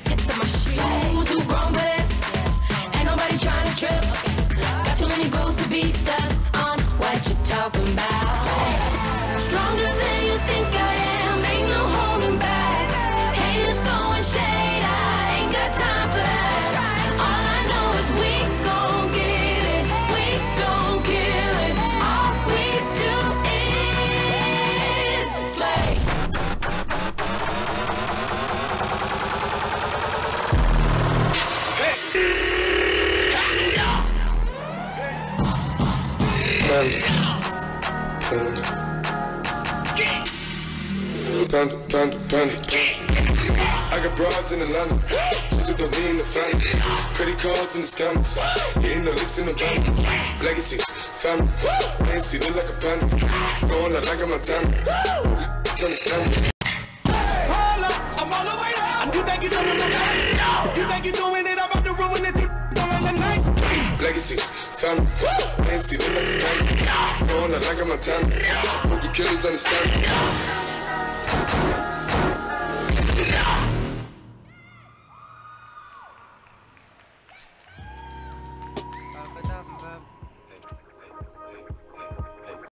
tips of my shoes. Who too grown Panda, panda, panda. I got broads in Atlanta. Just with in the family. Credit cards in the scammers. Hitting the licks in the van. Legacies, family. Nancy look like a panda. Going out like a Montana. Understand me. Hold up, I'm all the way down. You think you're doing it? You think you're doing it? I'm about to ruin it. Don't the night. Legacies, family. See them like a family. Going out like a Montana. Killers understand.